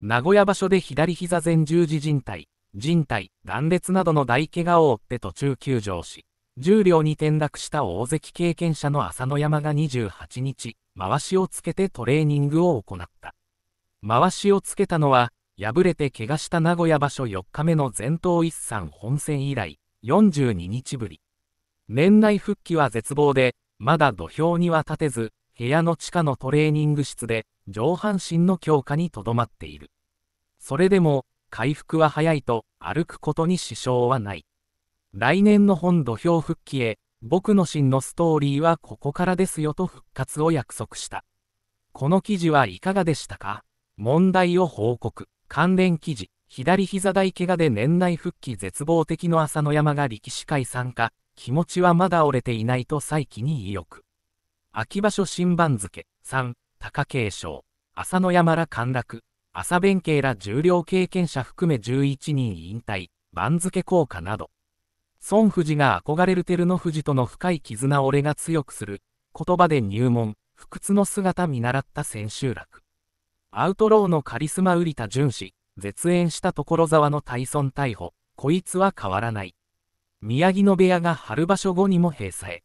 名古屋場所で左膝前十字靭帯、靭帯、断裂などの大怪我を負って途中休場し、重量に転落した大関経験者の朝野山が28日、回しをつけてトレーニングを行った。回しをつけたのは、敗れて怪我した名古屋場所4日目の前頭一山本戦以来、42日ぶり。年内復帰は絶望で、まだ土俵には立てず、部屋の地下のトレーニング室で上半身の強化にとどまっている。それでも、回復は早いと歩くことに支障はない。来年の本土俵復帰へ、僕の真のストーリーはここからですよと復活を約束した。この記事はいかがでしたか？問題を報告。関連記事。左膝大怪我で年内復帰絶望的の朝野山が力士会参加。気持ちはまだ折れていないと再起に意欲。秋場所新番付。3、貴景勝。朝野山ら陥落。朝弁慶ら重量経験者含め11人引退。番付効果など。孫富士が憧れる照ノ富士との深い絆を俺が強くする。言葉で入門、不屈の姿見習った千秋楽。アウトローのカリスマ売田淳氏、絶縁した所沢の大孫逮捕、こいつは変わらない。宮城野部屋が春場所後にも閉鎖へ。